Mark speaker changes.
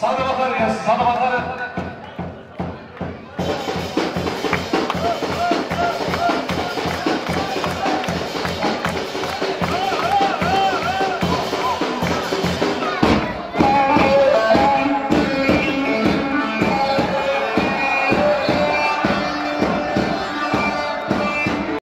Speaker 1: Sana bakarız, sana bakarız.